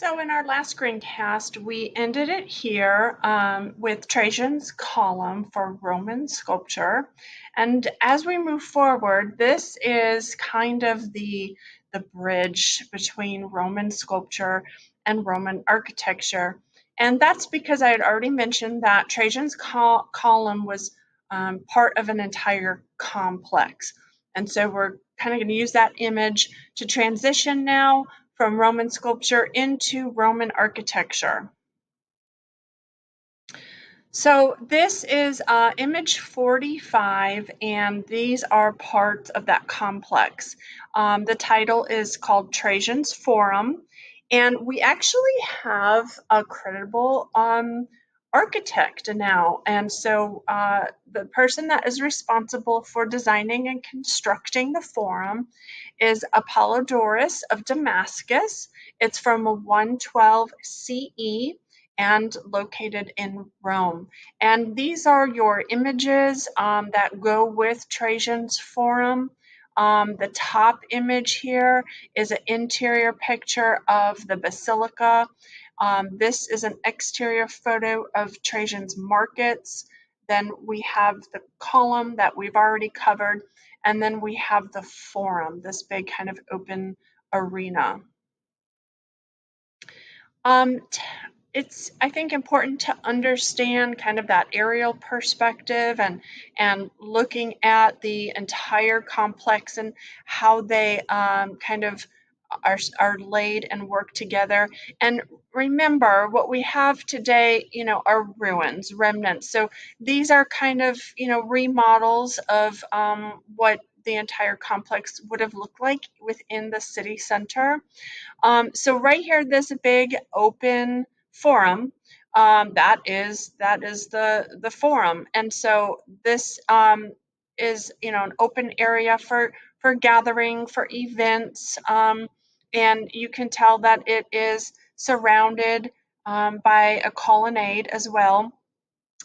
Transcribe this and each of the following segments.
So in our last screencast, we ended it here um, with Trajan's column for Roman sculpture. And as we move forward, this is kind of the, the bridge between Roman sculpture and Roman architecture. And that's because I had already mentioned that Trajan's col column was um, part of an entire complex. And so we're kind of going to use that image to transition now from Roman sculpture into Roman architecture. So this is uh, image 45, and these are parts of that complex. Um, the title is called Trajan's Forum, and we actually have a credible um, architect now. And so uh, the person that is responsible for designing and constructing the forum is Apollodorus of Damascus. It's from 112 CE and located in Rome. And these are your images um, that go with Trajan's Forum. Um, the top image here is an interior picture of the basilica. Um, this is an exterior photo of Trajan's markets. Then we have the column that we've already covered, and then we have the forum, this big kind of open arena. Um, it's I think important to understand kind of that aerial perspective and and looking at the entire complex and how they um, kind of are, are laid and work together. And remember, what we have today, you know, are ruins, remnants. So these are kind of, you know, remodels of um, what the entire complex would have looked like within the city center. Um, so right here, this big open forum, um, that is that is the the forum, and so this um, is you know an open area for for gathering for events. Um, and you can tell that it is surrounded um, by a colonnade as well.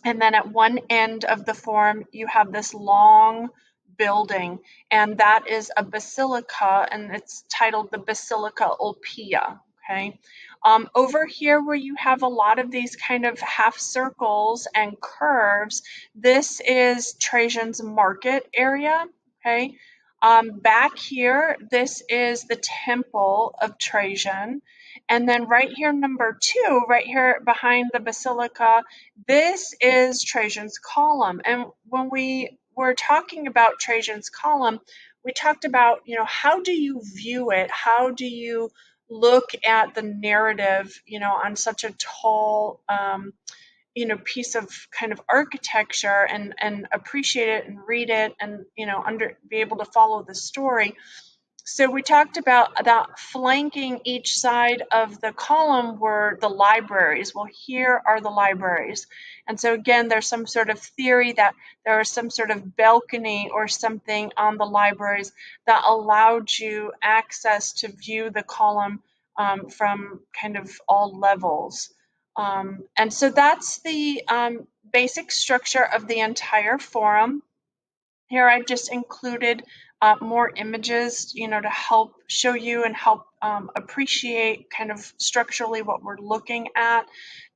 And then at one end of the forum, you have this long building, and that is a basilica, and it's titled the Basilica Ulpia. Okay. Um, over here, where you have a lot of these kind of half circles and curves, this is Trajan's market area. Okay. Um, back here, this is the Temple of Trajan. And then right here, number two, right here behind the Basilica, this is Trajan's Column. And when we were talking about Trajan's Column, we talked about, you know, how do you view it? How do you look at the narrative, you know, on such a tall, um, you know piece of kind of architecture and and appreciate it and read it and you know under be able to follow the story. So we talked about about flanking each side of the column were the libraries. Well here are the libraries. And so again there's some sort of theory that there was some sort of balcony or something on the libraries that allowed you access to view the column um, from kind of all levels um, and so that's the um, basic structure of the entire forum. Here I've just included uh, more images, you know, to help show you and help um, appreciate kind of structurally what we're looking at.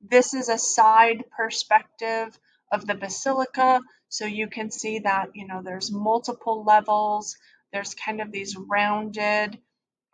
This is a side perspective of the basilica, so you can see that, you know, there's multiple levels. There's kind of these rounded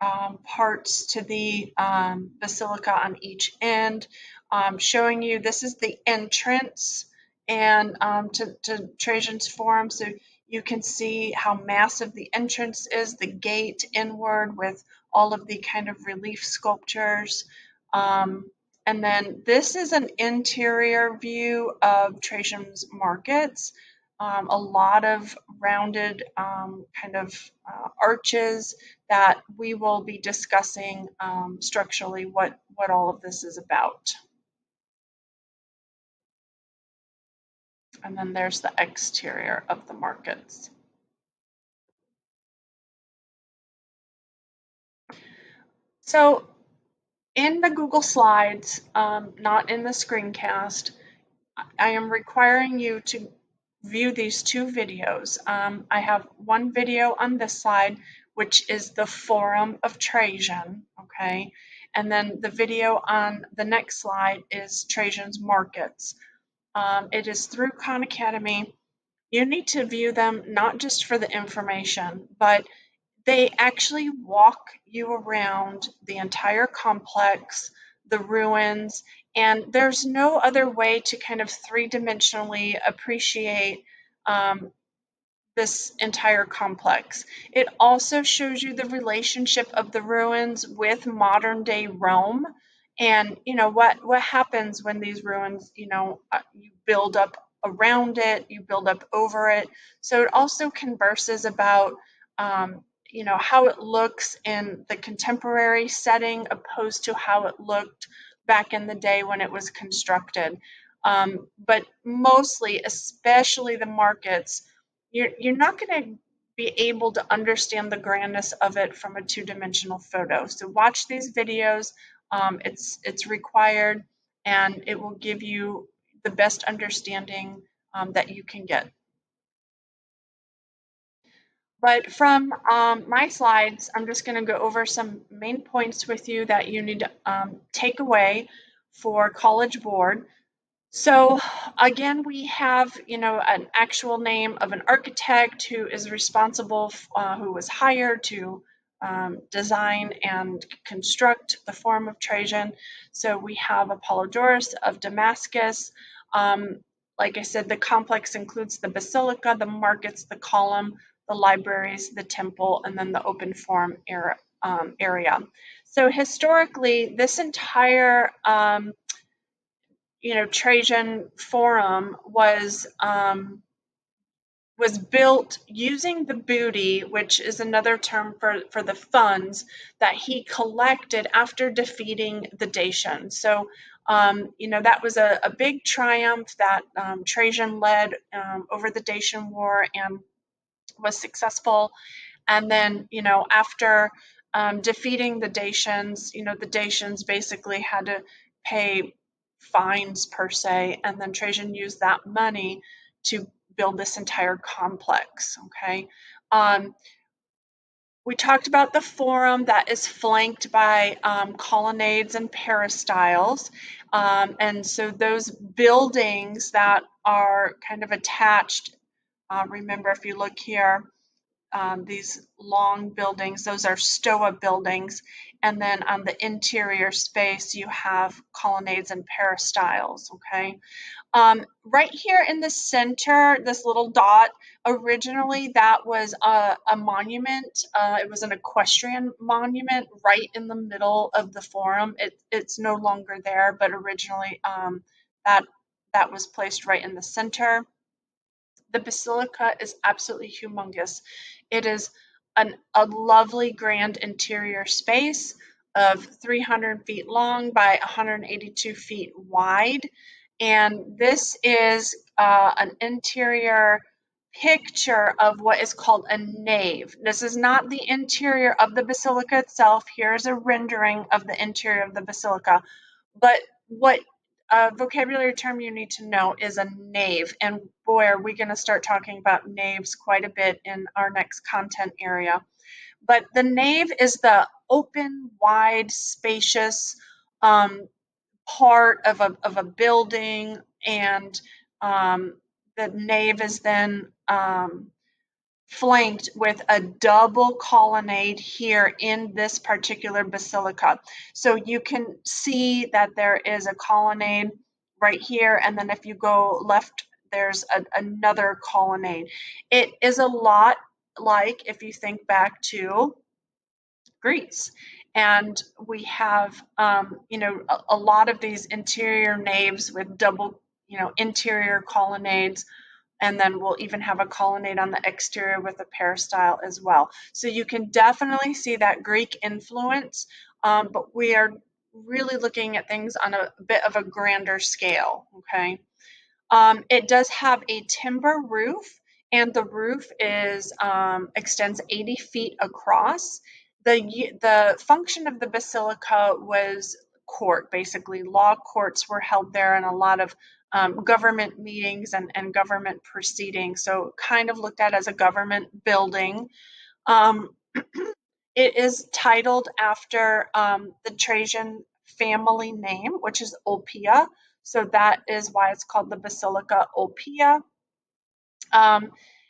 um, parts to the um, basilica on each end um, showing you this is the entrance and um, to, to Trajan's Forum. So you can see how massive the entrance is, the gate inward with all of the kind of relief sculptures. Um, and then this is an interior view of Trajan's markets. Um, a lot of rounded um, kind of uh, arches that we will be discussing um, structurally what, what all of this is about. And then there's the exterior of the markets. So in the Google Slides, um, not in the screencast, I am requiring you to view these two videos. Um, I have one video on this side, which is the Forum of Trajan, okay? And then the video on the next slide is Trajan's Markets. Um, it is through Khan Academy. You need to view them not just for the information, but they actually walk you around the entire complex, the ruins, and there's no other way to kind of three dimensionally appreciate um, this entire complex. It also shows you the relationship of the ruins with modern day Rome and you know what what happens when these ruins you know uh, you build up around it you build up over it so it also converses about um, you know how it looks in the contemporary setting opposed to how it looked back in the day when it was constructed um, but mostly especially the markets you're, you're not going to be able to understand the grandness of it from a two-dimensional photo. So watch these videos. Um, it's it's required, and it will give you the best understanding um, that you can get. But from um, my slides, I'm just going to go over some main points with you that you need to um, take away for College Board. So again, we have, you know, an actual name of an architect who is responsible, uh, who was hired to um, design and construct the Forum of Trajan. So we have Apollodorus of Damascus. Um, like I said, the complex includes the basilica, the markets, the column, the libraries, the temple, and then the open forum era, um, area. So historically, this entire um, you know Trajan Forum was um, was built using the booty, which is another term for, for the funds that he collected after defeating the Dacians. So, um, you know, that was a, a big triumph that um, Trajan led um, over the Dacian War and was successful. And then, you know, after um, defeating the Dacians, you know, the Dacians basically had to pay fines per se, and then Trajan used that money to build this entire complex. Okay. Um, we talked about the forum that is flanked by um, colonnades and peristyles. Um, and so those buildings that are kind of attached, uh, remember if you look here, um, these long buildings, those are stoa buildings. And then on the interior space, you have colonnades and peristyles, okay? Um, right here in the center, this little dot, originally that was a, a monument. Uh, it was an equestrian monument right in the middle of the forum. It, it's no longer there, but originally um, that, that was placed right in the center. The basilica is absolutely humongous. It is an, a lovely grand interior space of 300 feet long by 182 feet wide. And this is uh, an interior picture of what is called a nave. This is not the interior of the basilica itself. Here's a rendering of the interior of the basilica. But what a vocabulary term you need to know is a nave. And boy, are we going to start talking about naves quite a bit in our next content area. But the nave is the open, wide, spacious um, part of a, of a building. And um, the nave is then um, flanked with a double colonnade here in this particular basilica. So you can see that there is a colonnade right here, and then if you go left, there's a, another colonnade. It is a lot like if you think back to Greece. And we have, um, you know, a, a lot of these interior naves with double, you know, interior colonnades and then we'll even have a colonnade on the exterior with a peristyle as well. So you can definitely see that Greek influence, um, but we are really looking at things on a bit of a grander scale, okay? Um, it does have a timber roof, and the roof is um, extends 80 feet across. The, the function of the basilica was court, basically. Law courts were held there, and a lot of um, government meetings and, and government proceedings. So kind of looked at as a government building. Um, It is titled after um, the Trajan family name, which is Ulpia So that is why it's called the Basilica Ulpia.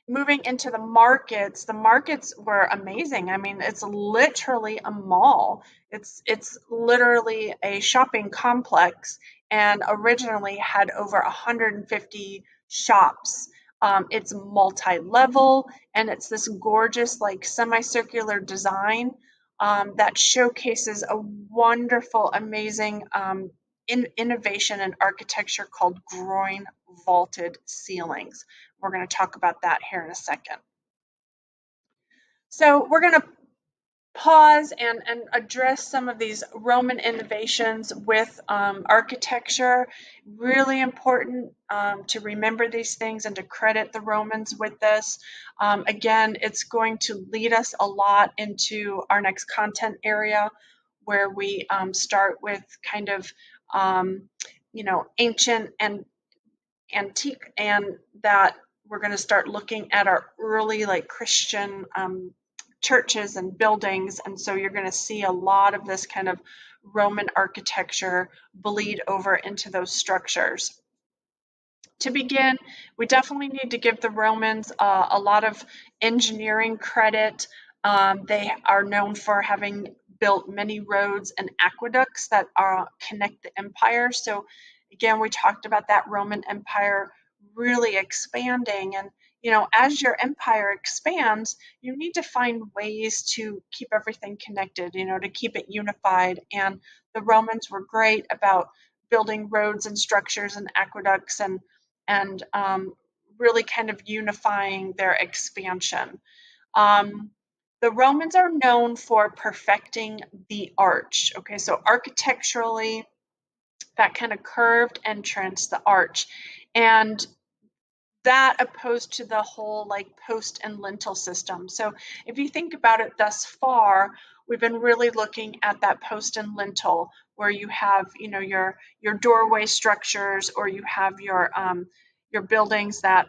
Moving into the markets, the markets were amazing. I mean, it's literally a mall. It's it's literally a shopping complex, and originally had over 150 shops. Um, it's multi-level, and it's this gorgeous, like semicircular design um, that showcases a wonderful, amazing um, in, innovation in architecture called groin vaulted ceilings. We're going to talk about that here in a second. So we're going to pause and, and address some of these Roman innovations with um, architecture. Really important um, to remember these things and to credit the Romans with this. Um, again, it's going to lead us a lot into our next content area where we um, start with kind of, um, you know, ancient and antique and that we're going to start looking at our early like Christian um, churches and buildings. And so you're going to see a lot of this kind of Roman architecture bleed over into those structures. To begin, we definitely need to give the Romans uh, a lot of engineering credit. Um, they are known for having built many roads and aqueducts that are, connect the empire. So again, we talked about that Roman Empire really expanding and you know, as your empire expands, you need to find ways to keep everything connected, you know, to keep it unified. And the Romans were great about building roads and structures and aqueducts and and um, really kind of unifying their expansion. Um, the Romans are known for perfecting the arch. Okay, so architecturally, that kind of curved entrance, the arch. And that opposed to the whole like post and lintel system. So if you think about it thus far, we've been really looking at that post and lintel where you have, you know, your your doorway structures or you have your um, your buildings that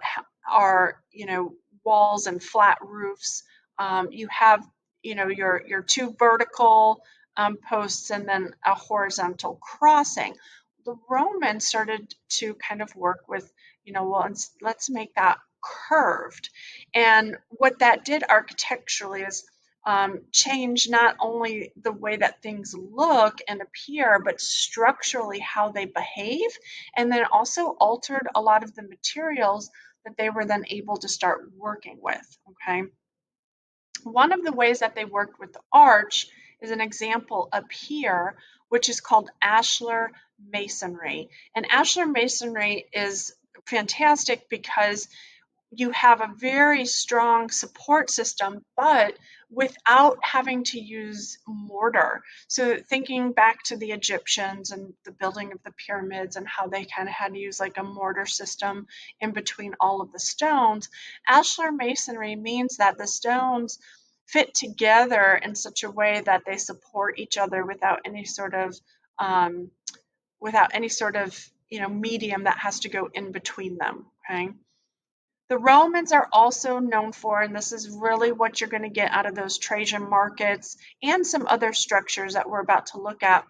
are, you know, walls and flat roofs. Um, you have, you know, your your two vertical um, posts and then a horizontal crossing. The Romans started to kind of work with you know, well, let's make that curved. And what that did architecturally is um, change not only the way that things look and appear, but structurally how they behave, and then also altered a lot of the materials that they were then able to start working with. Okay. One of the ways that they worked with the arch is an example up here, which is called ashlar masonry. And ashlar masonry is fantastic because you have a very strong support system, but without having to use mortar. So, thinking back to the Egyptians and the building of the pyramids and how they kind of had to use like a mortar system in between all of the stones, ashlar masonry means that the stones fit together in such a way that they support each other without any sort of um, without any sort of you know, medium that has to go in between them, okay? The Romans are also known for, and this is really what you're going to get out of those Trajan markets and some other structures that we're about to look at,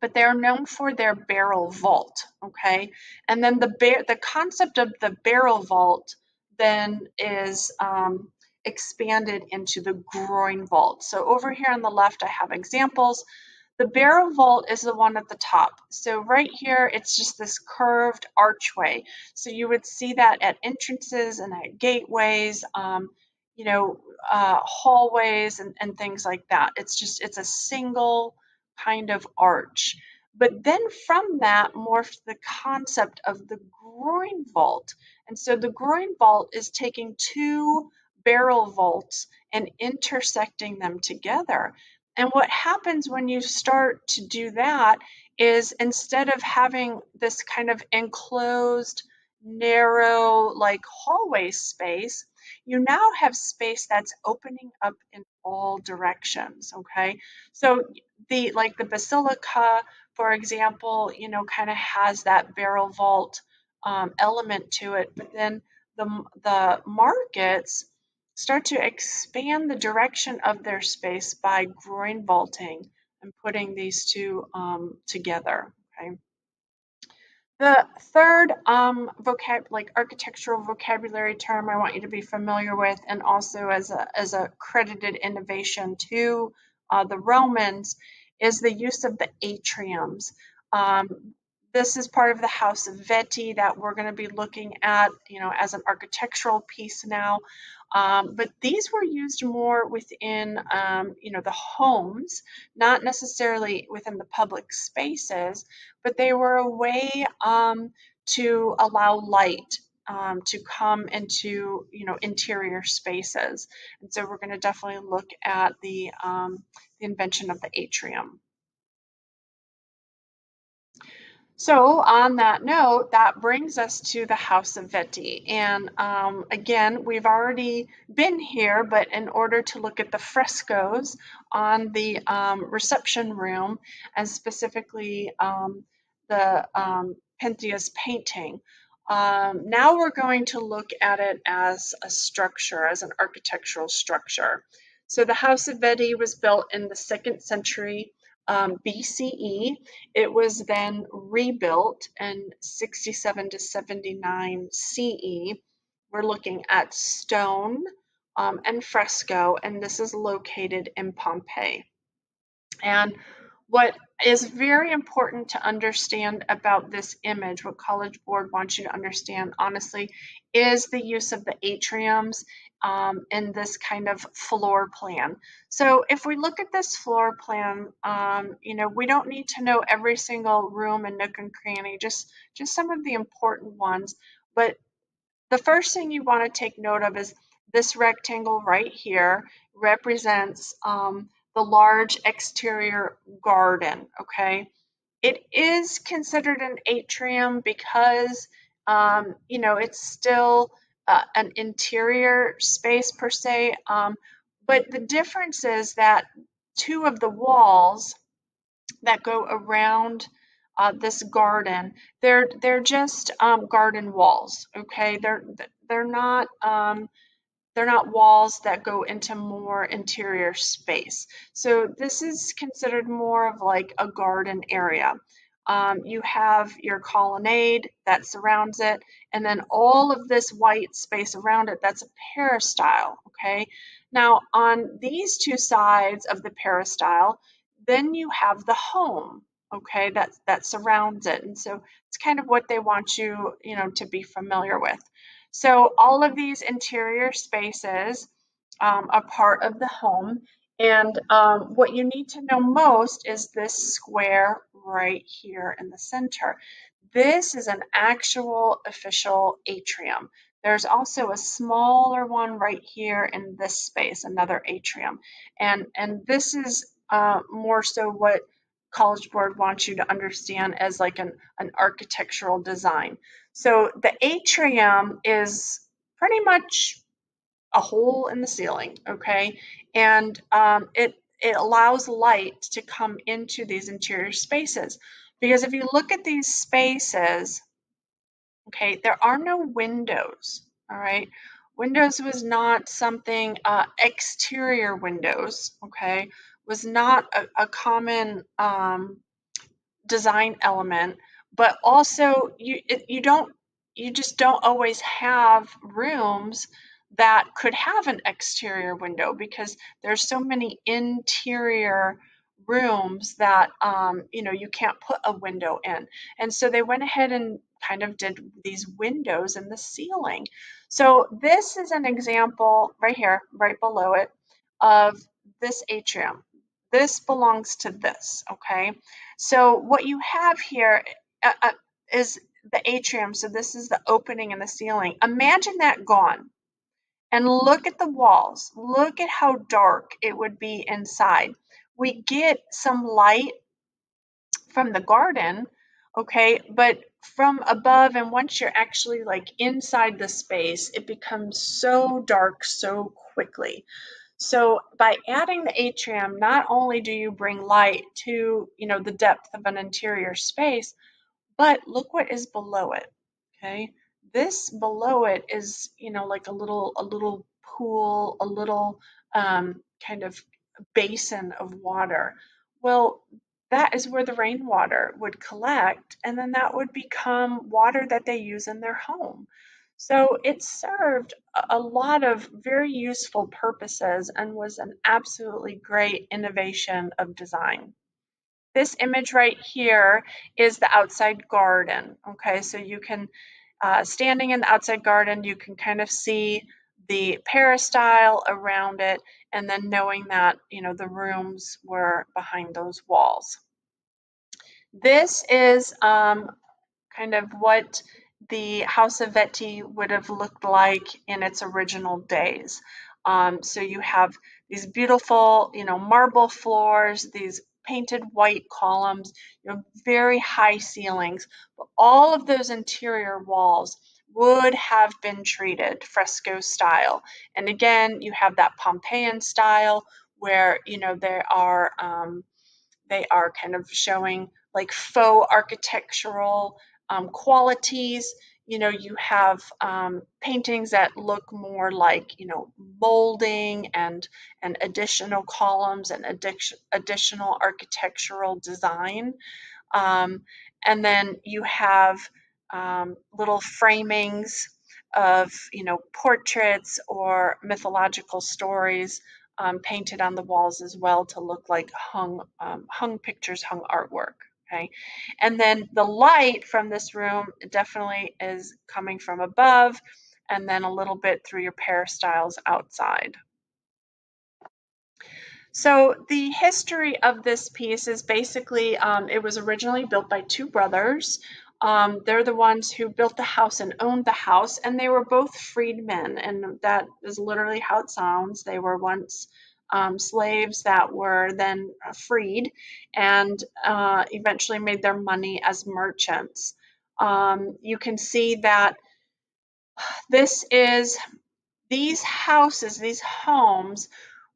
but they're known for their barrel vault, okay? And then the bar- the concept of the barrel vault then is um, expanded into the groin vault. So over here on the left, I have examples. The barrel vault is the one at the top. So right here, it's just this curved archway. So you would see that at entrances and at gateways, um, you know, uh, hallways and, and things like that. It's just, it's a single kind of arch. But then from that morphed the concept of the groin vault. And so the groin vault is taking two barrel vaults and intersecting them together. And what happens when you start to do that is instead of having this kind of enclosed, narrow, like hallway space, you now have space that's opening up in all directions. Okay. So the like the basilica, for example, you know, kind of has that barrel vault um, element to it, but then the the markets start to expand the direction of their space by groin vaulting and putting these two um, together. Okay. The third um, vocab, like architectural vocabulary term I want you to be familiar with, and also as a, as a credited innovation to uh, the Romans, is the use of the atriums. Um, this is part of the House of Veti that we're going to be looking at, you know, as an architectural piece now. Um, but these were used more within, um, you know, the homes, not necessarily within the public spaces, but they were a way um, to allow light um, to come into, you know, interior spaces. And so we're going to definitely look at the, um, the invention of the atrium. So on that note, that brings us to the House of Veti. And um, again, we've already been here, but in order to look at the frescoes on the um, reception room, and specifically um, the um, Pentheus painting, um, now we're going to look at it as a structure, as an architectural structure. So the House of Veti was built in the second century um, BCE. It was then rebuilt in 67 to 79 CE. We're looking at stone um, and fresco, and this is located in Pompeii. And what is very important to understand about this image, what College Board wants you to understand, honestly, is the use of the atriums um, in this kind of floor plan. So if we look at this floor plan, um, you know, we don't need to know every single room and nook and cranny, just, just some of the important ones. But the first thing you want to take note of is this rectangle right here represents um, the large exterior garden, okay? It is considered an atrium because, um, you know, it's still uh, an interior space per se, um, but the difference is that two of the walls that go around uh, this garden, they're they're just um, garden walls. Okay, they're they're not um, they're not walls that go into more interior space. So this is considered more of like a garden area. Um, you have your colonnade that surrounds it, and then all of this white space around it, that's a peristyle, okay? Now, on these two sides of the peristyle, then you have the home, okay, that, that surrounds it. And so it's kind of what they want you, you know, to be familiar with. So all of these interior spaces um, are part of the home. And um, what you need to know most is this square right here in the center. This is an actual official atrium. There's also a smaller one right here in this space, another atrium. And, and this is uh, more so what College Board wants you to understand as like an, an architectural design. So the atrium is pretty much a hole in the ceiling, okay? And um, it, it allows light to come into these interior spaces. Because if you look at these spaces, okay, there are no windows, all right? Windows was not something, uh, exterior windows, okay, was not a, a common um, design element, but also you, it, you don't, you just don't always have rooms that could have an exterior window because there's so many interior rooms that um, you know you can't put a window in. And so they went ahead and kind of did these windows in the ceiling. So this is an example right here right below it of this atrium. This belongs to this okay? So what you have here uh, uh, is the atrium. So this is the opening in the ceiling. Imagine that gone and look at the walls. Look at how dark it would be inside. We get some light from the garden, okay, but from above and once you're actually like inside the space, it becomes so dark so quickly. So by adding the atrium, not only do you bring light to, you know, the depth of an interior space, but look what is below it, okay? This below it is, you know, like a little a little pool, a little um, kind of basin of water. Well, that is where the rainwater would collect, and then that would become water that they use in their home. So it served a lot of very useful purposes and was an absolutely great innovation of design. This image right here is the outside garden. Okay, so you can, uh, standing in the outside garden, you can kind of see the peristyle around it and then knowing that, you know, the rooms were behind those walls. This is um, kind of what the House of Vetti would have looked like in its original days. Um, so you have these beautiful, you know, marble floors, these painted white columns, you know, very high ceilings. But all of those interior walls would have been treated fresco style. And again, you have that Pompeian style where, you know, they are um, they are kind of showing like faux architectural um, qualities. You know, you have um, paintings that look more like, you know, molding and, and additional columns and addition, additional architectural design. Um, and then you have um, little framings of, you know, portraits or mythological stories um, painted on the walls as well to look like hung, um, hung pictures, hung artwork okay? And then the light from this room definitely is coming from above and then a little bit through your peristyles outside. So the history of this piece is basically, um, it was originally built by two brothers. Um, they're the ones who built the house and owned the house, and they were both freedmen, and that is literally how it sounds. They were once um, slaves that were then freed and uh, eventually made their money as merchants. Um, you can see that this is these houses, these homes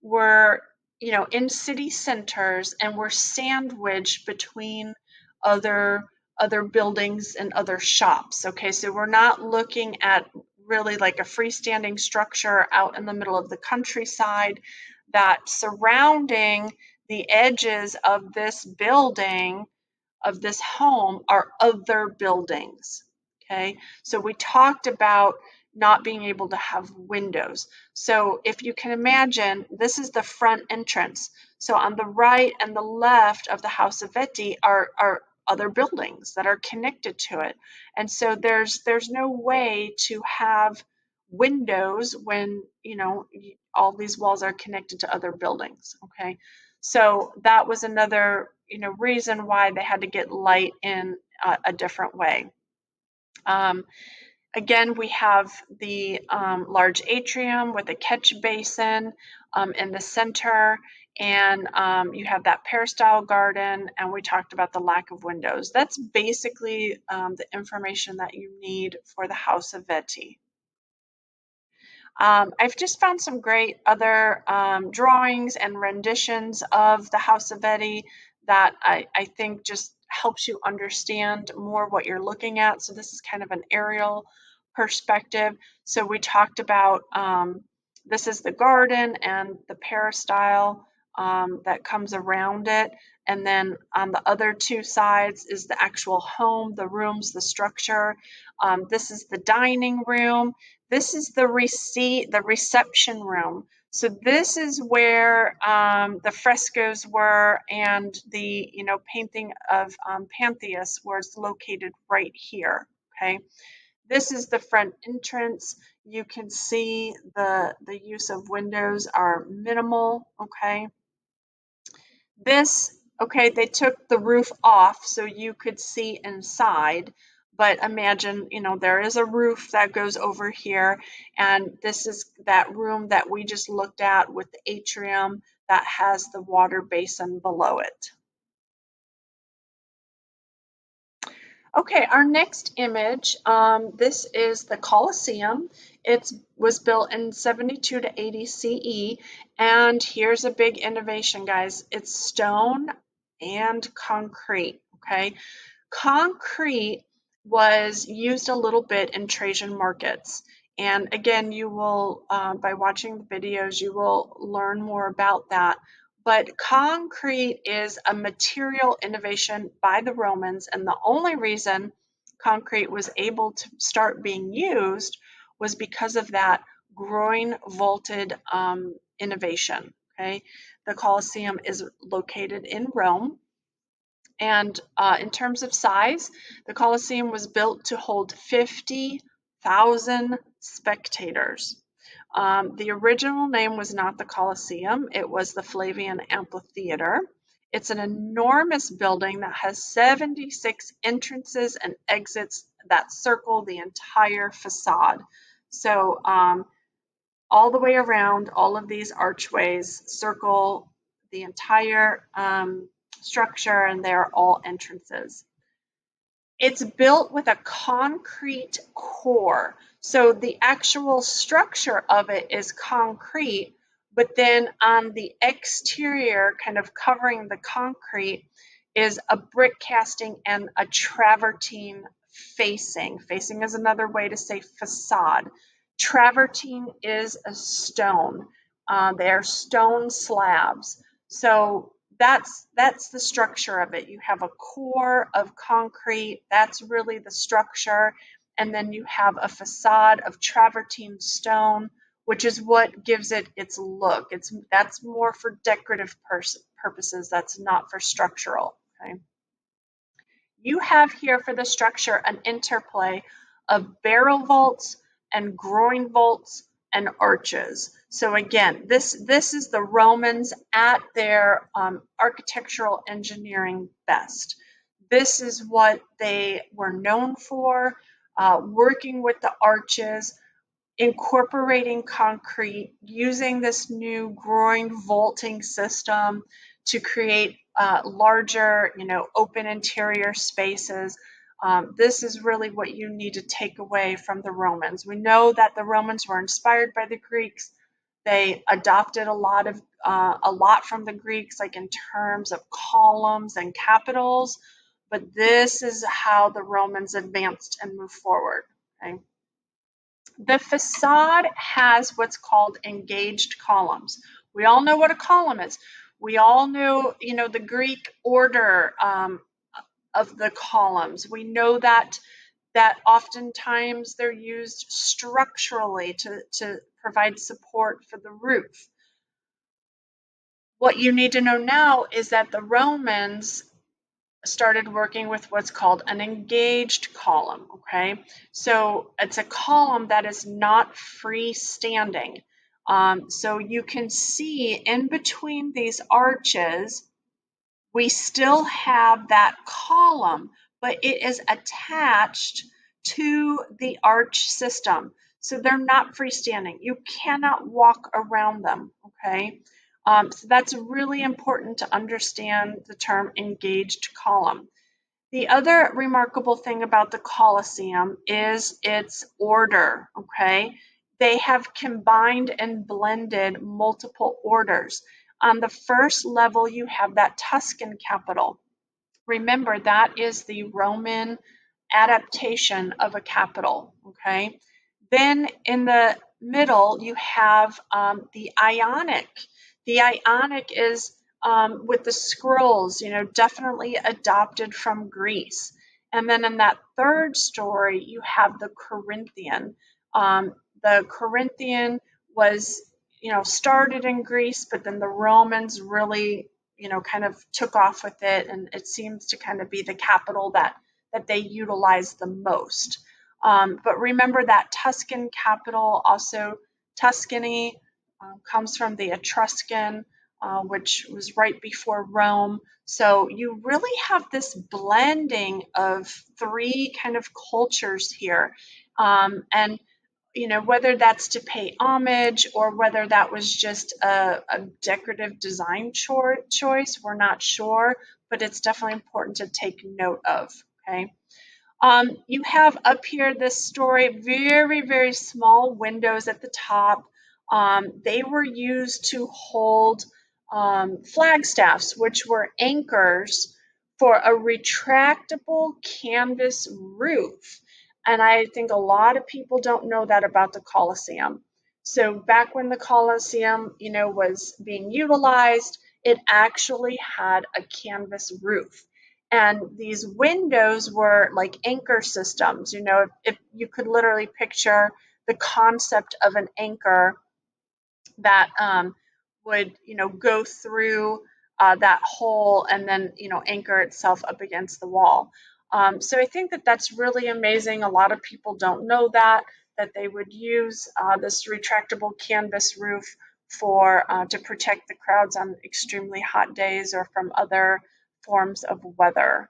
were, you know, in city centers and were sandwiched between other other buildings and other shops. Okay, so we're not looking at really like a freestanding structure out in the middle of the countryside that surrounding the edges of this building, of this home, are other buildings. Okay, so we talked about not being able to have windows. So if you can imagine, this is the front entrance. So on the right and the left of the House of Vetti are, are other buildings that are connected to it. And so there's there's no way to have windows when you know all these walls are connected to other buildings okay? So that was another you know reason why they had to get light in a, a different way. Um, again we have the um, large atrium with a catch basin um, in the center and um, you have that peristyle garden and we talked about the lack of windows. That's basically um, the information that you need for the house of Vetti. Um, I've just found some great other um, drawings and renditions of the House of Vetti that I, I think just helps you understand more what you're looking at. So this is kind of an aerial perspective. So we talked about um, this is the garden and the peristyle um, that comes around it. And then on the other two sides is the actual home, the rooms, the structure. Um, this is the dining room. This is the receipt, the reception room. So this is where um, the frescoes were and the, you know, painting of um, Pentheus was located right here, okay? This is the front entrance. You can see the, the use of windows are minimal, okay? This, okay, they took the roof off so you could see inside but imagine you know there is a roof that goes over here and this is that room that we just looked at with the atrium that has the water basin below it. Okay our next image um, this is the Colosseum it was built in 72 to 80 CE and here's a big innovation guys it's stone and concrete okay concrete was used a little bit in Trajan markets. And again, you will, uh, by watching the videos, you will learn more about that. But concrete is a material innovation by the Romans, and the only reason concrete was able to start being used was because of that groin vaulted um, innovation. Okay, the Colosseum is located in Rome, and uh, in terms of size, the Colosseum was built to hold 50,000 spectators. Um, the original name was not the Colosseum, it was the Flavian Amphitheater. It's an enormous building that has 76 entrances and exits that circle the entire facade. So, um, all the way around, all of these archways circle the entire um, structure, and they're all entrances. It's built with a concrete core. So the actual structure of it is concrete, but then on the exterior, kind of covering the concrete, is a brick casting and a travertine facing. Facing is another way to say facade. Travertine is a stone. Uh, they are stone slabs. So that's that's the structure of it. You have a core of concrete. That's really the structure, and then you have a facade of travertine stone, which is what gives it its look. It's that's more for decorative purposes. That's not for structural. Okay. You have here for the structure an interplay of barrel vaults and groin vaults and arches. So again, this, this is the Romans at their um, architectural engineering best. This is what they were known for, uh, working with the arches, incorporating concrete, using this new groin vaulting system to create uh, larger, you know, open interior spaces. Um, this is really what you need to take away from the Romans. We know that the Romans were inspired by the Greeks. They adopted a lot of uh, a lot from the Greeks, like in terms of columns and capitals. But this is how the Romans advanced and moved forward. Okay. The facade has what's called engaged columns. We all know what a column is. We all know, you know, the Greek order um, of the columns. We know that that oftentimes they're used structurally to, to provide support for the roof. What you need to know now is that the Romans started working with what's called an engaged column, okay? So it's a column that is not freestanding. Um, so you can see in between these arches, we still have that column, but it is attached to the arch system. So they're not freestanding. You cannot walk around them, okay? Um, so that's really important to understand the term engaged column. The other remarkable thing about the Colosseum is its order, okay? They have combined and blended multiple orders. On the first level, you have that Tuscan capital. Remember, that is the Roman adaptation of a capital, okay? Then in the middle, you have um, the Ionic. The Ionic is um, with the scrolls, you know, definitely adopted from Greece. And then in that third story, you have the Corinthian. Um, the Corinthian was you know, started in Greece, but then the Romans really, you know, kind of took off with it, and it seems to kind of be the capital that that they utilize the most. Um, but remember that Tuscan capital, also Tuscany, uh, comes from the Etruscan, uh, which was right before Rome. So you really have this blending of three kind of cultures here, um, and you know, whether that's to pay homage or whether that was just a, a decorative design cho- choice, we're not sure, but it's definitely important to take note of. Okay. Um, you have up here this story, very, very small windows at the top. Um, they were used to hold um, flagstaffs, which were anchors for a retractable canvas roof And I think a lot of people don't know that about the Colosseum. So back when the Colosseum, you know, was being utilized, it actually had a canvas roof. And these windows were like anchor systems. You know, if, if you could literally picture the concept of an anchor that um, would, you know, go through uh, that hole and then, you know, anchor itself up against the wall. Um, so I think that that's really amazing. A lot of people don't know that that they would use uh, this retractable canvas roof for uh, to protect the crowds on extremely hot days or from other forms of weather.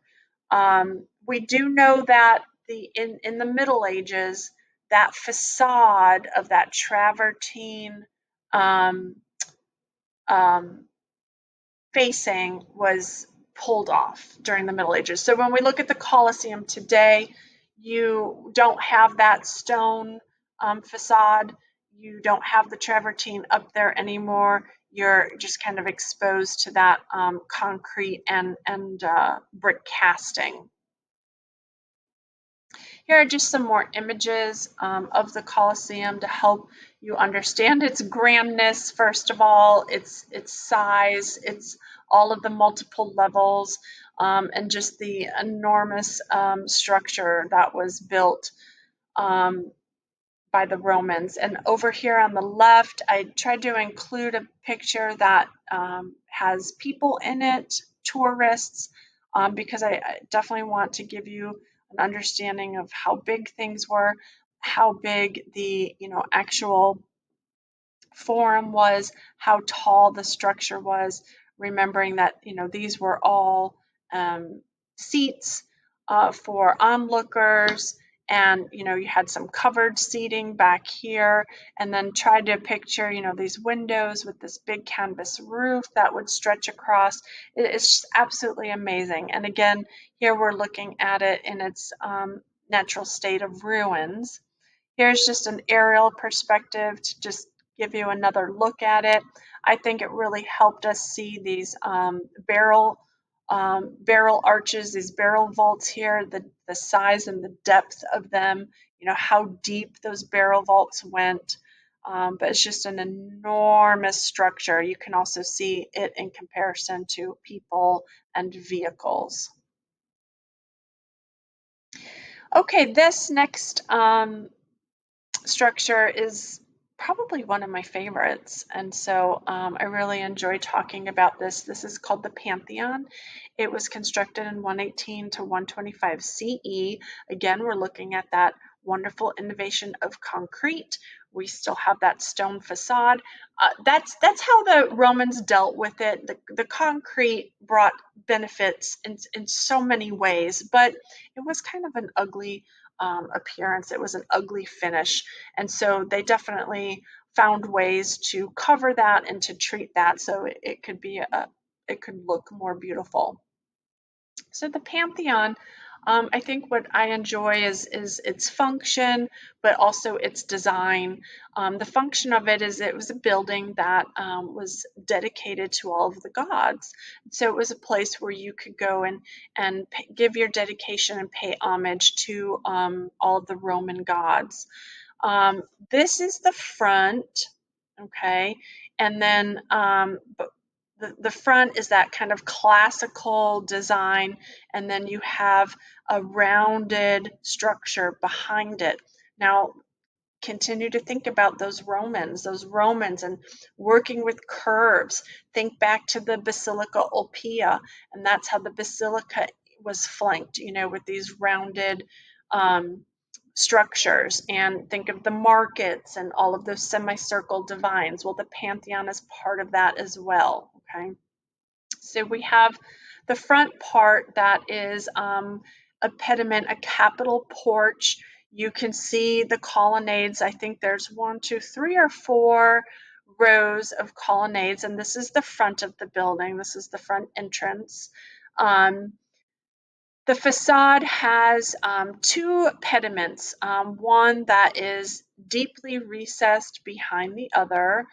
Um, we do know that the in, in the Middle Ages, that facade of that travertine um, um, facing was pulled off during the Middle Ages. So when we look at the Colosseum today, you don't have that stone um, facade. You don't have the travertine up there anymore. You're just kind of exposed to that um, concrete and, and uh, brick casting. Here are just some more images um, of the Colosseum to help you understand its grandness, first of all, its, its size, its all of the multiple levels, um, and just the enormous um, structure that was built um, by the Romans. And over here on the left, I tried to include a picture that um, has people in it, tourists, um, because I, I definitely want to give you an understanding of how big things were, how big the you know actual forum was, how tall the structure was, remembering that you know these were all um, seats uh, for onlookers and you know you had some covered seating back here and then tried to picture you know these windows with this big canvas roof that would stretch across. It's just absolutely amazing. And again here we're looking at it in its um, natural state of ruins. Here's just an aerial perspective to just give you another look at it. I think it really helped us see these um, barrel um, barrel arches, these barrel vaults here, the, the size and the depth of them, you know, how deep those barrel vaults went. Um, but it's just an enormous structure. You can also see it in comparison to people and vehicles. Okay, this next um, structure is probably one of my favorites. And so um, I really enjoy talking about this. This is called the Pantheon. It was constructed in 118 to 125 CE. Again, we're looking at that wonderful innovation of concrete. We still have that stone facade. Uh, that's that's how the Romans dealt with it. The, the concrete brought benefits in, in so many ways, but it was kind of an ugly um, appearance. It was an ugly finish. And so they definitely found ways to cover that and to treat that so it, it could be a, it could look more beautiful. So the Pantheon um, I think what I enjoy is, is its function, but also its design. Um, the function of it is it was a building that um, was dedicated to all of the gods. So it was a place where you could go and, and pay, give your dedication and pay homage to um, all of the Roman gods. Um, this is the front, okay, and then um, but the, the front is that kind of classical design, and then you have a rounded structure behind it. Now, continue to think about those Romans, those Romans, and working with curves. Think back to the Basilica Ulpia, and that's how the basilica was flanked, you know, with these rounded um, structures. And think of the markets and all of those semicircle divines. Well, the Pantheon is part of that as well. Okay, so we have the front part that is um, a pediment, a capital porch. You can see the colonnades. I think there's one, two, three, or four rows of colonnades, and this is the front of the building. This is the front entrance. Um, the facade has um, two pediments, um, one that is deeply recessed behind the other,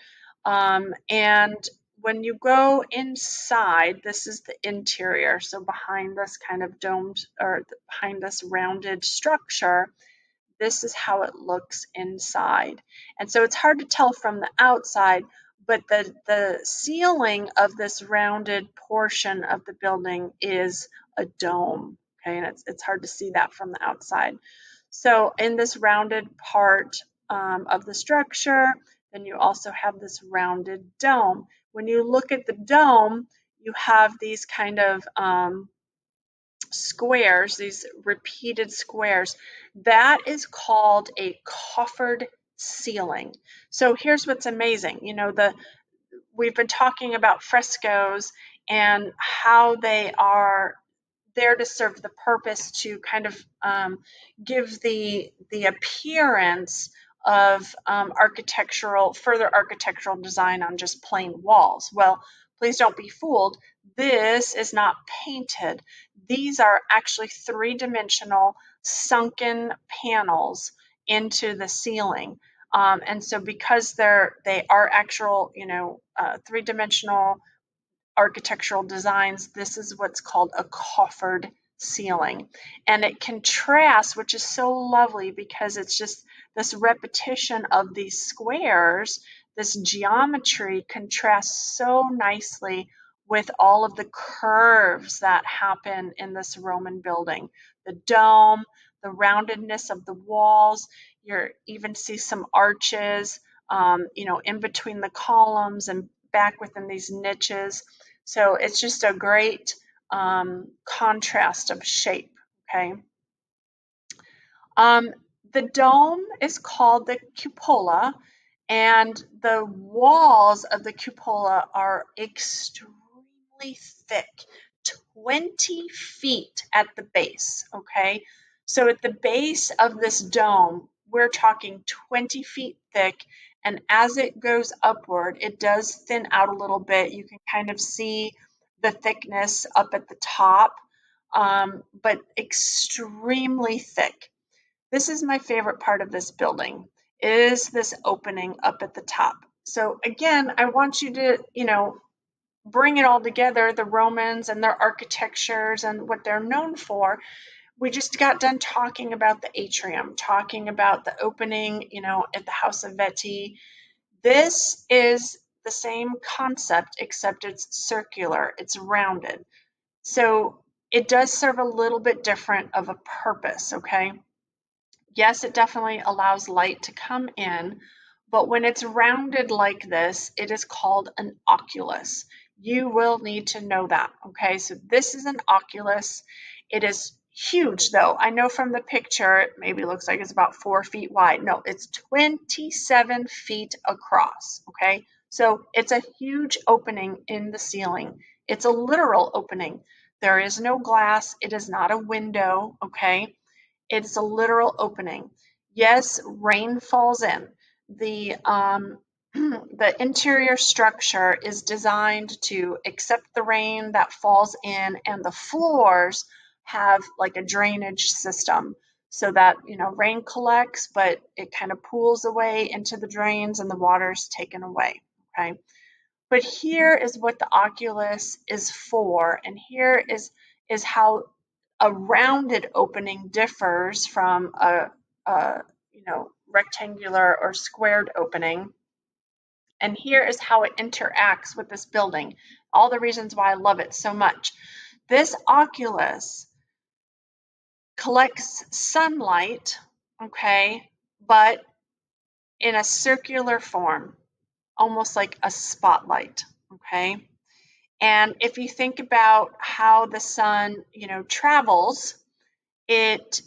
um, and when you go inside, this is the interior. So behind this kind of domed or behind this rounded structure, this is how it looks inside. And so it's hard to tell from the outside, but the, the ceiling of this rounded portion of the building is a dome. Okay, and it's, it's hard to see that from the outside. So in this rounded part um, of the structure, then you also have this rounded dome. When you look at the dome, you have these kind of um, squares, these repeated squares. That is called a coffered ceiling. So here's what's amazing. You know, the we've been talking about frescoes and how they are there to serve the purpose to kind of um, give the the appearance of um, architectural further architectural design on just plain walls. Well, please don't be fooled. This is not painted. These are actually three-dimensional sunken panels into the ceiling. Um, and so because they're they are actual, you know, uh, three-dimensional architectural designs, this is what's called a coffered ceiling. And it contrasts, which is so lovely because it's just this repetition of these squares, this geometry contrasts so nicely with all of the curves that happen in this Roman building. The dome, the roundedness of the walls, you even see some arches, um, you know, in between the columns and back within these niches. So it's just a great um, contrast of shape, okay? Um, the dome is called the cupola, and the walls of the cupola are extremely thick, 20 feet at the base, okay? So at the base of this dome, we're talking 20 feet thick and as it goes upward, it does thin out a little bit. You can kind of see the thickness up at the top, um, but extremely thick. This is my favorite part of this building, is this opening up at the top. So again, I want you to, you know, bring it all together, the Romans and their architectures and what they're known for. We just got done talking about the atrium, talking about the opening, you know, at the House of Vettii. This is the same concept, except it's circular, it's rounded. So it does serve a little bit different of a purpose, okay? Yes, it definitely allows light to come in, but when it's rounded like this, it is called an oculus. You will need to know that, okay? So this is an oculus. It is huge though. I know from the picture, it maybe looks like it's about four feet wide. No, it's 27 feet across, okay? So it's a huge opening in the ceiling. It's a literal opening. There is no glass. It is not a window, okay? It's a literal opening. Yes, rain falls in. The um, the interior structure is designed to accept the rain that falls in, and the floors have like a drainage system so that you know rain collects, but it kind of pools away into the drains, and the water's taken away okay? But here is what the oculus is for, and here is, is how a rounded opening differs from a, a you know rectangular or squared opening. And here is how it interacts with this building. All the reasons why I love it so much. This oculus collects sunlight, okay, but in a circular form almost like a spotlight, okay? And if you think about how the sun, you know, travels, it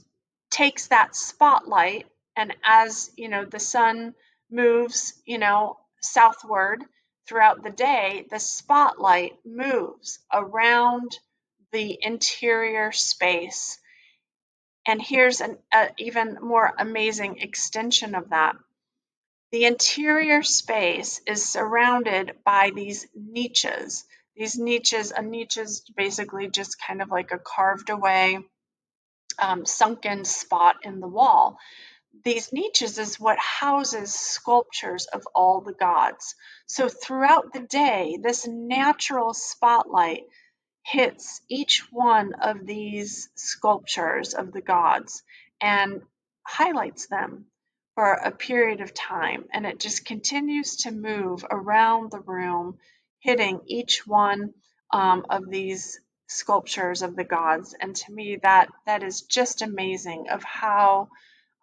takes that spotlight and as, you know, the sun moves, you know, southward throughout the day, the spotlight moves around the interior space. And here's an even more amazing extension of that. The interior space is surrounded by these niches. These niches, a niche is basically just kind of like a carved away, um, sunken spot in the wall. These niches is what houses sculptures of all the gods. So throughout the day, this natural spotlight hits each one of these sculptures of the gods and highlights them for a period of time and it just continues to move around the room, hitting each one um, of these sculptures of the gods. And to me, that that is just amazing of how,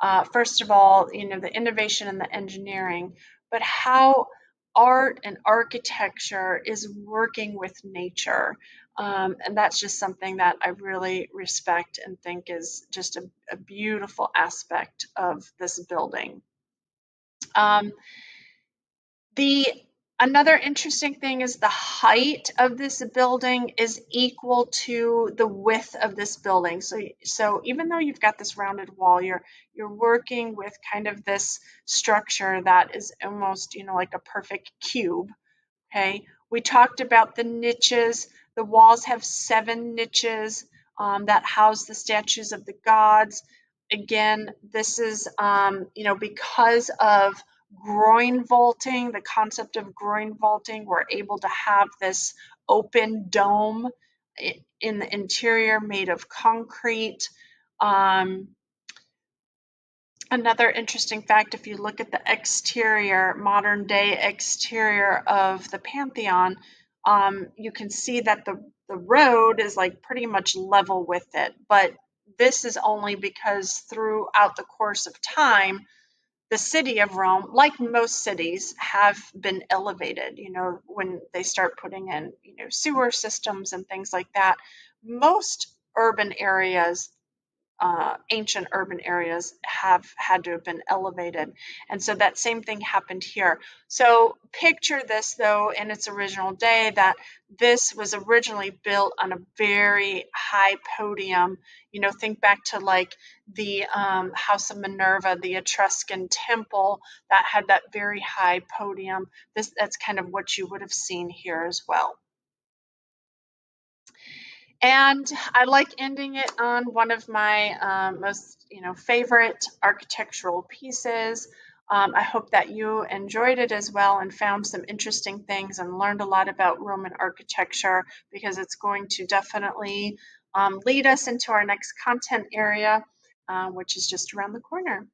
uh, first of all, you know, the innovation and the engineering, but how art and architecture is working with nature. Um, and that's just something that I really respect and think is just a, a beautiful aspect of this building. Um, the another interesting thing is the height of this building is equal to the width of this building. So, so even though you've got this rounded wall, you're you're working with kind of this structure that is almost, you know, like a perfect cube. Okay. We talked about the niches. The walls have seven niches um, that house the statues of the gods. Again, this is, um, you know, because of groin vaulting, the concept of groin vaulting, we're able to have this open dome in the interior made of concrete. Um, another interesting fact if you look at the exterior, modern day exterior of the Pantheon, um, you can see that the, the road is like pretty much level with it. But this is only because throughout the course of time, the city of Rome, like most cities, have been elevated. You know, when they start putting in, you know, sewer systems and things like that, most urban areas uh, ancient urban areas have had to have been elevated. And so that same thing happened here. So picture this, though, in its original day, that this was originally built on a very high podium. You know, think back to like the um, House of Minerva, the Etruscan temple that had that very high podium. This That's kind of what you would have seen here as well. And I like ending it on one of my um, most, you know, favorite architectural pieces. Um, I hope that you enjoyed it as well and found some interesting things and learned a lot about Roman architecture because it's going to definitely um, lead us into our next content area, uh, which is just around the corner.